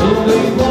Don't leave